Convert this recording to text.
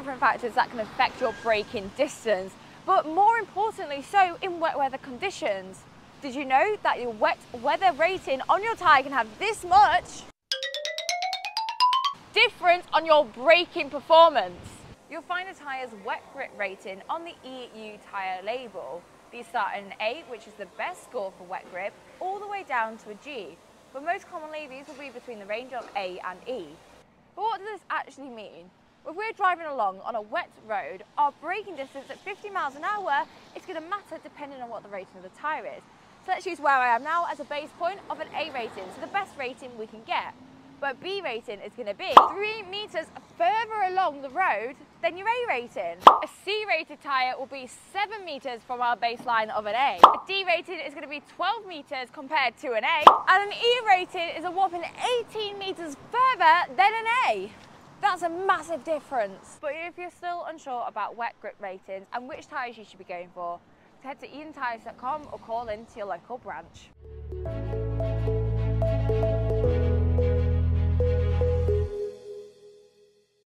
different factors that can affect your braking distance, but more importantly so in wet weather conditions. Did you know that your wet weather rating on your tyre can have this much difference on your braking performance? You'll find a tyre's wet grip rating on the EU tyre label. These start at an A, which is the best score for wet grip, all the way down to a G. But most commonly, these will be between the range of A and E. But what does this actually mean? If we're driving along on a wet road, our braking distance at 50 miles an hour is going to matter depending on what the rating of the tyre is. So let's use where I am now as a base point of an A rating, so the best rating we can get but B rating is going to be three metres further along the road than your A rating. A C rated tyre will be seven metres from our baseline of an A. A D rated is going to be 12 metres compared to an A. And an E rated is a whopping 18 metres further than an A. That's a massive difference. But if you're still unsure about wet grip ratings and which tyres you should be going for, head to edentyres.com or call in to your local branch.